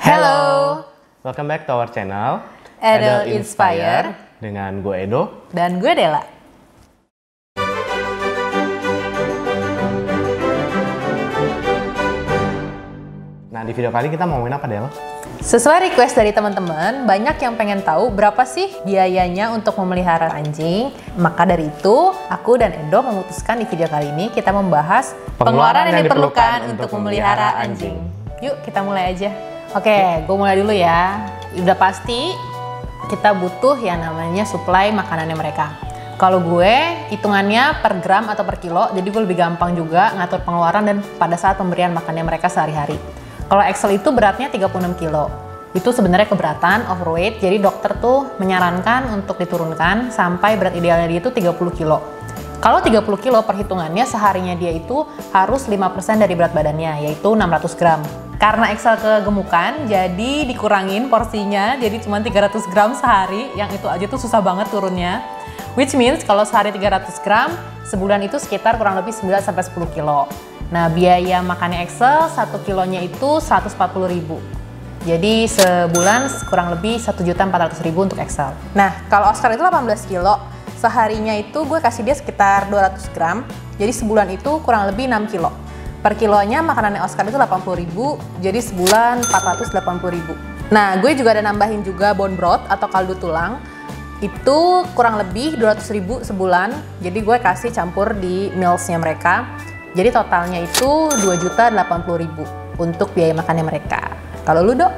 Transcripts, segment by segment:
Hello. Welcome back to our channel Edel Inspire. dengan gue Edo. Dan gue Dela. Nah di video kali kita mau ngomongin apa Del? Sesuai request dari teman-teman, banyak yang pengen tahu berapa sih biayanya untuk memelihara anjing. Maka dari itu, aku dan Edo memutuskan di video kali ini kita membahas pengeluaran yang diperlukan untuk memelihara anjing. Yuk kita mulai aja. Oke, gue mulai dulu ya. Udah pasti kita butuh yang namanya supply makanannya mereka. Kalau gue hitungannya per gram atau per kilo, jadi gue lebih gampang juga ngatur pengeluaran dan pada saat pemberian makannya mereka sehari-hari. Kalau Excel itu beratnya 36 kilo. Itu sebenarnya keberatan, overweight, jadi dokter tuh menyarankan untuk diturunkan sampai berat idealnya dia itu 30 kilo. Kalau 30 kilo perhitungannya seharinya dia itu harus 5% dari berat badannya, yaitu 600 gram. Karena Excel kegemukan, jadi dikurangin porsinya, jadi cuma 300 gram sehari, yang itu aja tuh susah banget turunnya. Which means kalau sehari 300 gram, sebulan itu sekitar kurang lebih 9-10 kilo. Nah, biaya makannya Excel 1 kilonya itu 140 ribu. Jadi sebulan kurang lebih 1.400.000 untuk Excel. Nah, kalau Oscar itu 18 kilo, seharinya itu gue kasih dia sekitar 200 gram. Jadi sebulan itu kurang lebih 6 kilo. Per kilonya makanannya Oscar itu 80.000, jadi sebulan 480.000. Nah, gue juga ada nambahin juga bone broth atau kaldu tulang. Itu kurang lebih 200.000 sebulan. Jadi gue kasih campur di mealsnya mereka. Jadi totalnya itu 2.080.000 untuk biaya makannya mereka. Kalau lu, Dok?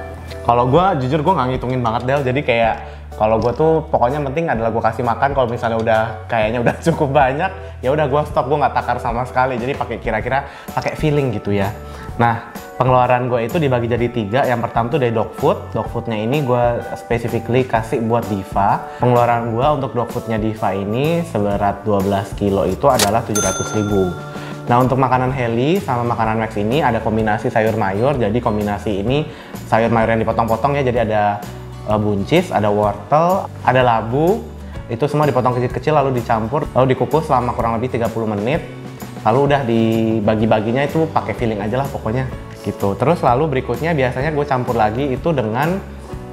Kalau gue jujur gue nggak ngitungin banget Del, jadi kayak kalau gue tuh pokoknya penting adalah gue kasih makan. Kalau misalnya udah kayaknya udah cukup banyak ya udah gue stop. Gue nggak takar sama sekali. Jadi pakai kira-kira pakai feeling gitu ya. Nah pengeluaran gue itu dibagi jadi tiga. Yang pertama tuh dari dog food. Dog foodnya ini gue specifically kasih buat Diva. Pengeluaran gue untuk dog foodnya Diva ini seberat 12 kilo itu adalah 700 ribu. Nah untuk makanan heli sama makanan Max ini ada kombinasi sayur mayur. Jadi kombinasi ini sayur mayur yang dipotong-potong ya. Jadi ada uh, buncis, ada wortel, ada labu. Itu semua dipotong kecil-kecil lalu dicampur, lalu dikukus selama kurang lebih 30 menit. Lalu udah dibagi-baginya itu pakai filling aja lah pokoknya gitu. Terus lalu berikutnya biasanya gue campur lagi itu dengan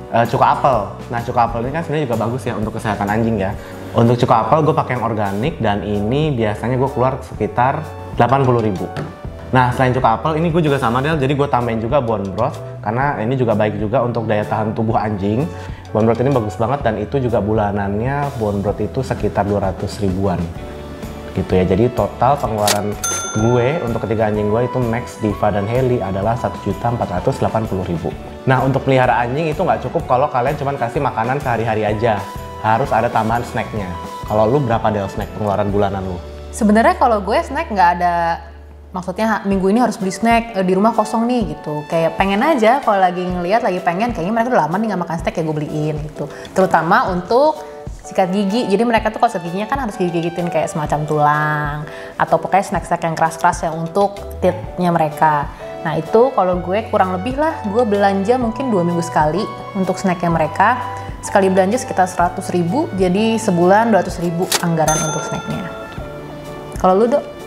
uh, cuka apel. Nah cuka apel ini kan sebenarnya juga bagus ya untuk kesehatan anjing ya. Untuk cuka apel gue pakai yang organik dan ini biasanya gue keluar sekitar 80.000 Nah selain cuka apel ini gue juga sama Del, jadi gue tambahin juga bone broth karena ini juga baik juga untuk daya tahan tubuh anjing. Bone broth ini bagus banget dan itu juga bulanannya bone broth itu sekitar 200 ribuan gitu ya. Jadi total pengeluaran gue untuk ketiga anjing gue itu Max, Diva, dan Heli adalah 1.480.000. Nah untuk pelihara anjing itu nggak cukup kalau kalian cuma kasih makanan sehari-hari aja. Harus ada tambahan snacknya. Kalau lu berapa Del snack pengeluaran bulanan lu? Sebenarnya kalau gue snack nggak ada maksudnya minggu ini harus beli snack eh, di rumah kosong nih gitu. Kayak pengen aja kalau lagi ngelihat lagi pengen kayaknya mereka udah lama nih nggak makan snack ya gue beliin gitu. Terutama untuk sikat gigi. Jadi mereka tuh kalau sikat giginya kan harus gigi-gigitin kayak semacam tulang atau pokoknya snack-snack yang keras-keras yang untuk teethnya mereka. Nah itu kalau gue kurang lebih lah gue belanja mungkin dua minggu sekali untuk snacknya mereka. Sekali belanja sekitar 100 ribu jadi sebulan 200 ribu anggaran untuk snacknya. Kalau lu dok?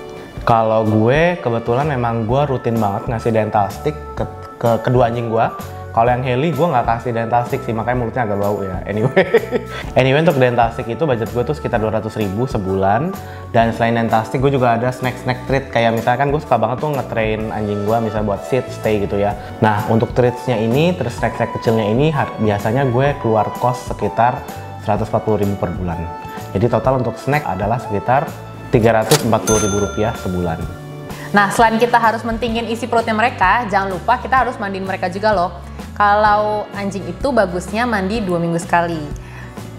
Kalau gue kebetulan memang gue rutin banget ngasih dental stick ke, ke kedua anjing gue. Kalau yang Heli gue nggak kasih dental stick sih makanya mulutnya agak bau ya. Anyway, anyway untuk dental stick itu budget gue tuh sekitar 200 ribu sebulan. Dan selain dental stick gue juga ada snack-snack treat kayak misalkan gue suka banget tuh ngetrain anjing gue misalnya buat sit, stay gitu ya. Nah untuk treatsnya ini terus snack-snack kecilnya ini biasanya gue keluar kos sekitar 140 ribu per bulan. Jadi total untuk snack adalah sekitar Rp340.000 sebulan. Nah, selain kita harus mentingin isi perutnya mereka, jangan lupa kita harus mandiin mereka juga loh. Kalau anjing itu bagusnya mandi dua minggu sekali.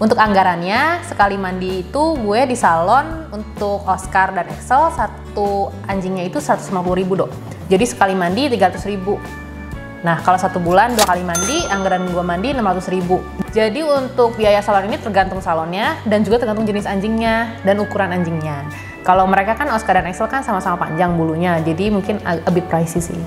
Untuk anggarannya, sekali mandi itu gue di salon untuk Oscar dan Excel, satu anjingnya itu 150 ribu dok. Jadi sekali mandi 300 ribu. Nah, kalau satu bulan dua kali mandi, anggaran gue mandi 600 ribu. Jadi untuk biaya salon ini tergantung salonnya dan juga tergantung jenis anjingnya dan ukuran anjingnya. Kalau mereka kan Oscar dan Excel kan sama-sama panjang bulunya, jadi mungkin a bit pricey sih.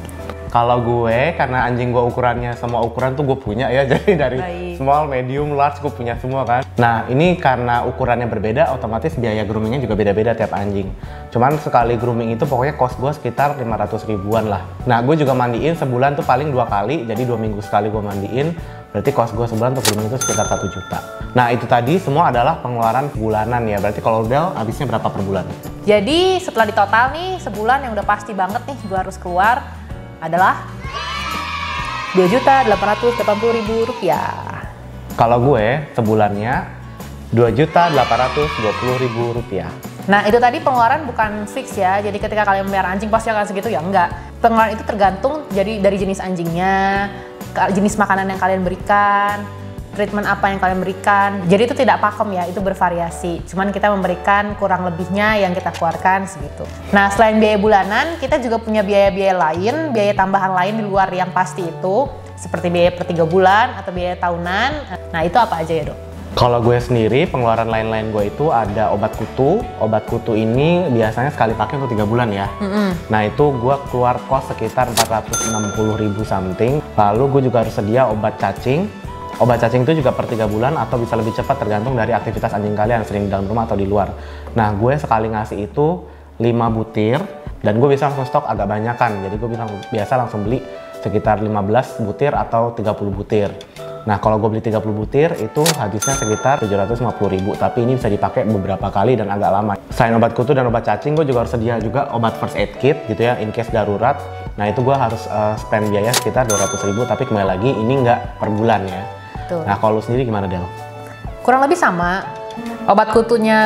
Kalau gue, karena anjing gue ukurannya semua ukuran tuh gue punya ya, jadi dari Baik. small, medium, large gue punya semua kan. Nah ini karena ukurannya berbeda, otomatis biaya groomingnya juga beda-beda tiap anjing. Cuman sekali grooming itu pokoknya cost gue sekitar 500 ribuan lah. Nah gue juga mandiin sebulan tuh paling dua kali, jadi dua minggu sekali gue mandiin. Berarti cost gue sebulan untuk grooming itu sekitar 1 juta. Nah itu tadi semua adalah pengeluaran bulanan ya. Berarti kalau Del habisnya berapa per bulan? Jadi setelah ditotal nih sebulan yang udah pasti banget nih gue harus keluar adalah Rp2.880.000 rupiah. Kalau gue sebulannya dua juta ribu rupiah. Nah itu tadi pengeluaran bukan fix ya, jadi ketika kalian melihara anjing pasti akan segitu ya enggak. Pengeluaran itu tergantung jadi dari jenis anjingnya, jenis makanan yang kalian berikan, treatment apa yang kalian berikan. Jadi itu tidak pakem ya, itu bervariasi. Cuman kita memberikan kurang lebihnya yang kita keluarkan segitu. Nah selain biaya bulanan, kita juga punya biaya-biaya lain, biaya tambahan lain di luar yang pasti itu, seperti biaya per tiga bulan atau biaya tahunan. Nah itu apa aja ya dok? Kalau gue sendiri, pengeluaran lain-lain gue itu ada obat kutu. Obat kutu ini biasanya sekali pakai untuk tiga bulan ya. Nah itu gue keluar kos sekitar 460 ribu something. Lalu gue juga harus sedia obat cacing. Obat cacing itu juga per tiga bulan atau bisa lebih cepat tergantung dari aktivitas anjing kalian sering di dalam rumah atau di luar. Nah gue sekali ngasih itu 5 butir dan gue bisa langsung stok agak banyakan. Jadi gue bilang biasa langsung beli sekitar 15 butir atau 30 butir. Nah, kalau gue beli 30 butir itu habisnya sekitar 750 ribu, tapi ini bisa dipakai beberapa kali dan agak lama. Selain obat kutu dan obat cacing, gue juga harus sedia juga obat first aid kit gitu ya, in case darurat. Nah, itu gue harus uh, spend biaya sekitar 200 ribu, tapi kembali lagi ini nggak per bulan ya. Tuh. Nah, kalau lu sendiri gimana Del? kurang lebih sama. Obat kutunya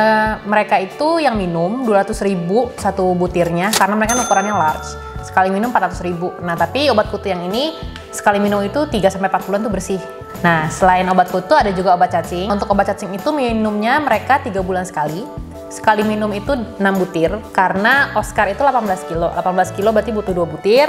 mereka itu yang minum 200.000 ribu satu butirnya karena mereka ukurannya large. Sekali minum 400.000 ribu. Nah tapi obat kutu yang ini sekali minum itu 3 sampai 4 bulan tuh bersih. Nah selain obat kutu ada juga obat cacing. Untuk obat cacing itu minumnya mereka 3 bulan sekali. Sekali minum itu 6 butir karena Oscar itu 18 kilo. 18 kilo berarti butuh 2 butir.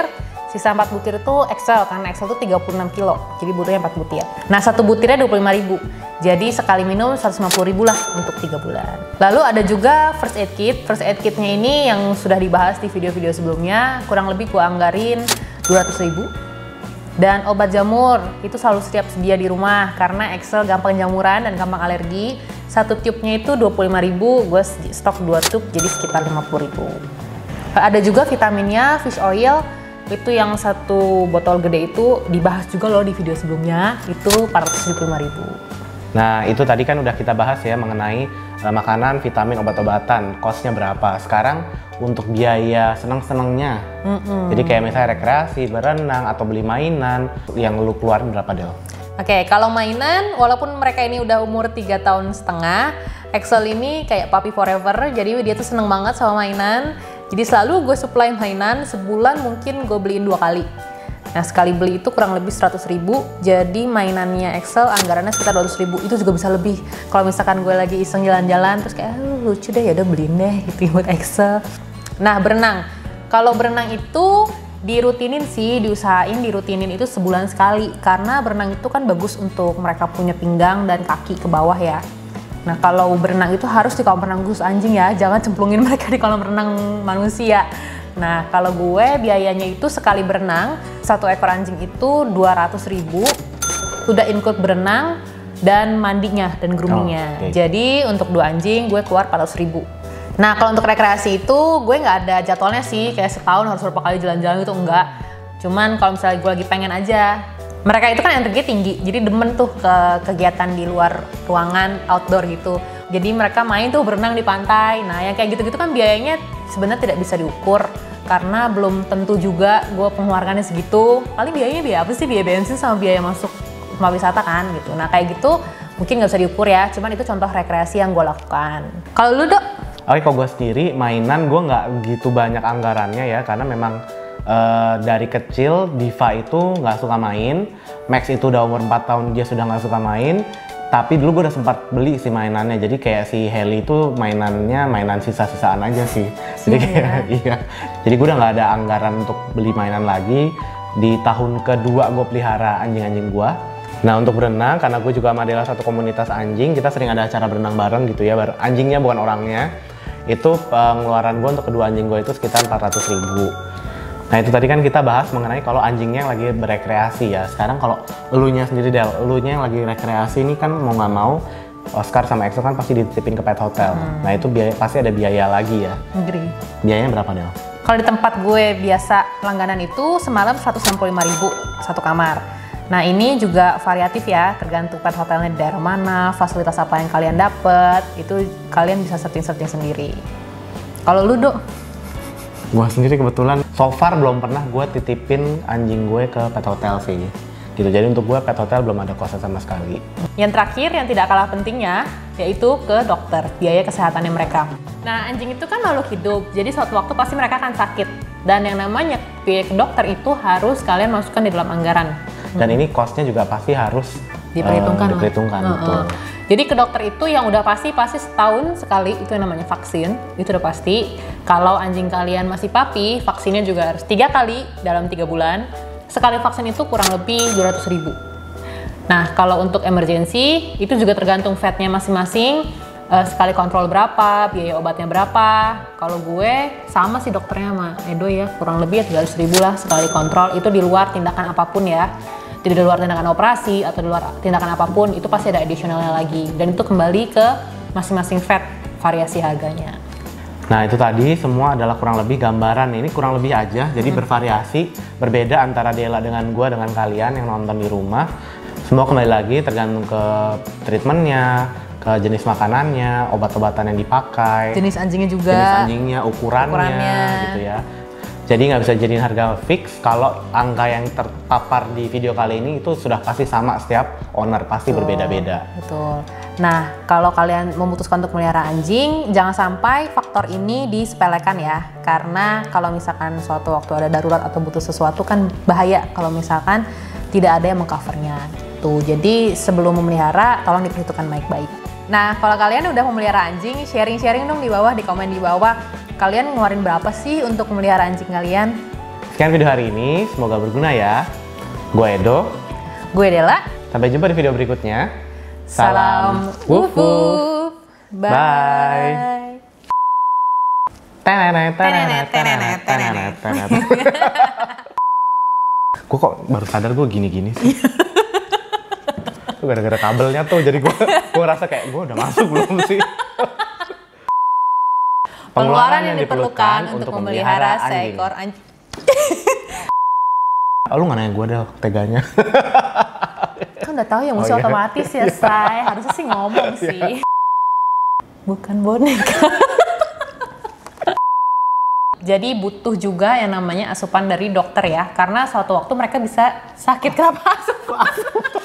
Sisa 4 butir itu Excel karena Excel itu 36 kilo. Jadi butuhnya 4 butir. Nah, satu butirnya 25.000. Jadi sekali minum 150.000 lah untuk 3 bulan. Lalu ada juga first aid kit. First aid kitnya ini yang sudah dibahas di video-video sebelumnya. Kurang lebih gua anggarin 200.000. Dan obat jamur itu selalu setiap sedia di rumah karena Excel gampang jamuran dan gampang alergi. Satu tube-nya itu 25.000, gue stok 2 tube jadi sekitar 50.000. Ada juga vitaminnya, fish oil, itu yang satu botol gede itu dibahas juga loh di video sebelumnya, itu 475.000. Nah, itu tadi kan udah kita bahas ya mengenai eh, makanan, vitamin, obat-obatan, costnya berapa. Sekarang untuk biaya seneng-senengnya, jadi kayak misalnya rekreasi, berenang, atau beli mainan, yang lu keluarin berapa Del? Oke, kalau mainan, walaupun mereka ini udah umur 3 tahun setengah, Excel ini kayak puppy forever, jadi dia tuh seneng banget sama mainan. Jadi selalu gue supply mainan, sebulan mungkin gue beliin dua kali. Nah sekali beli itu kurang lebih 100 ribu, jadi mainannya Excel anggarannya sekitar 200 ribu, itu juga bisa lebih. Kalau misalkan gue lagi iseng jalan-jalan, terus kayak "Ah, lucu deh ya udah beliin deh gitu buat Excel. Nah berenang, kalau berenang itu dirutinin sih, diusahain dirutinin itu sebulan sekali karena berenang itu kan bagus untuk mereka punya pinggang dan kaki ke bawah ya. Nah kalau berenang itu harus di kolam renang khusus anjing ya, jangan cemplungin mereka di kolam renang manusia. Nah kalau gue biayanya itu sekali berenang satu ekor anjing itu 200 ribu, udah include berenang dan mandinya dan groomingnya. Oh, oke. Jadi untuk dua anjing gue keluar 400 ribu. Nah kalau untuk rekreasi itu gue nggak ada jadwalnya sih, kayak setahun harus berapa kali jalan-jalan itu enggak. Cuman kalau misalnya gue lagi pengen aja, mereka itu kan energi tinggi, jadi demen tuh ke kegiatan di luar ruangan, outdoor gitu. Jadi mereka main tuh berenang di pantai. Nah yang kayak gitu-gitu kan biayanya sebenarnya tidak bisa diukur karena belum tentu juga gue pengeluarannya segitu. Paling biayanya biaya apa sih? Biaya bensin sama biaya masuk rumah wisata kan gitu. Nah kayak gitu mungkin nggak bisa diukur ya. Cuman itu contoh rekreasi yang gue lakukan. Kalau lu dok? Oke, kalau gue sendiri mainan gue nggak gitu banyak anggarannya ya karena memang eh, dari kecil Diva itu nggak suka main, Max itu udah umur 4 tahun dia sudah nggak suka main, tapi dulu gue udah sempat beli sih mainannya, jadi kayak si Heli itu mainannya mainan sisa-sisaan aja sih, jadi kayak iya, jadi gue udah nggak ada anggaran untuk beli mainan lagi. Di tahun kedua gue pelihara anjing-anjing gue, Nah untuk berenang, karena gue juga sama adalah satu komunitas anjing, kita sering ada acara berenang bareng gitu ya, anjingnya bukan orangnya. Itu pengeluaran gue untuk kedua anjing gue itu sekitar 400 ribu. Nah itu tadi kan kita bahas mengenai kalau anjingnya yang lagi berekreasi ya. Sekarang kalau elunya sendiri Del, elunya yang lagi rekreasi ini kan mau nggak mau Oscar sama Exo kan pasti dititipin ke pet hotel. Nah itu biaya, pasti ada biaya lagi ya. Negeri. Biayanya berapa Del? Kalau di tempat gue biasa langganan itu semalam 165.000 satu kamar. Nah ini juga variatif ya, tergantung pet hotelnya di daerah mana, fasilitas apa yang kalian dapat, itu kalian bisa setting-setting sendiri. Kalau lu dok, Gue sendiri kebetulan so far belum pernah gue titipin anjing gue ke pet hotel sih. Gitu. Jadi untuk gue pet hotel belum ada kosnya sama sekali. yang terakhir yang tidak kalah pentingnya yaitu ke dokter, biaya kesehatannya mereka. Nah anjing itu kan makhluk hidup, jadi suatu waktu pasti mereka akan sakit. Dan yang namanya biaya ke dokter itu harus kalian masukkan di dalam anggaran. Dan ini costnya juga pasti harus diperhitungkan lah. diperhitungkan, Heeh. betul. Jadi ke dokter itu yang udah pasti pasti setahun sekali itu yang namanya vaksin itu udah pasti. Kalau anjing kalian masih papi, vaksinnya juga harus tiga kali dalam tiga bulan. Sekali vaksin itu kurang lebih 200 ribu. Nah kalau untuk emergency itu juga tergantung vetnya masing-masing. Eh, sekali kontrol berapa, biaya obatnya berapa. Kalau gue sama sih dokternya sama Edo ya kurang lebih ya 300 ribu lah sekali kontrol. Itu di luar tindakan apa pun ya tidak di luar tindakan operasi atau di luar tindakan apa pun itu pasti ada additionalnya lagi. Dan itu kembali ke masing-masing vet variasi harganya. Nah itu tadi semua adalah kurang lebih gambaran. Ini kurang lebih aja jadi bervariasi berbeda antara Dela dengan gua dengan kalian yang nonton di rumah. Semua kembali lagi tergantung ke treatmentnya ke jenis makanannya obat-obatan yang dipakai jenis anjingnya juga. jenis anjingnya ukurannya, Ukurannya. gitu ya jadi nggak bisa jadiin harga fix. Kalau angka yang terpapar di video kali ini itu sudah pasti sama setiap owner pasti berbeda-beda. betul. Nah kalau kalian memutuskan untuk melihara anjing jangan sampai faktor ini disepelekan ya. Karena kalau misalkan suatu waktu ada darurat atau butuh sesuatu kan bahaya kalau misalkan tidak ada yang mengcovernya. Tuh jadi sebelum memelihara tolong diperhitungkan baik-baik. Nah, kalau kalian udah memelihara anjing, sharing-sharing dong di bawah, di komen di bawah. Kalian ngeluarin berapa sih untuk memelihara anjing kalian? sekian video hari ini semoga berguna ya gue Edo Gue Dela. sampai jumpa di video berikutnya Salam wuf wufu. wuf. Bye. Tenenet. Gue kok baru sadar gue gini-gini sih. Gara-gara kabelnya tuh, jadi gue gue ngerasa kayak gue udah masuk belum sih. Pengeluaran yang diperlukan untuk memelihara seekor anjing. Oh, lu nggak nanya gue deh teganya. Kan udah tahu ya Oh, mesti iya. otomatis ya, say. Harusnya sih ngomong sih. Bukan boneka. Jadi butuh juga yang namanya asupan dari dokter ya, karena suatu waktu mereka bisa sakit kenapa asupan?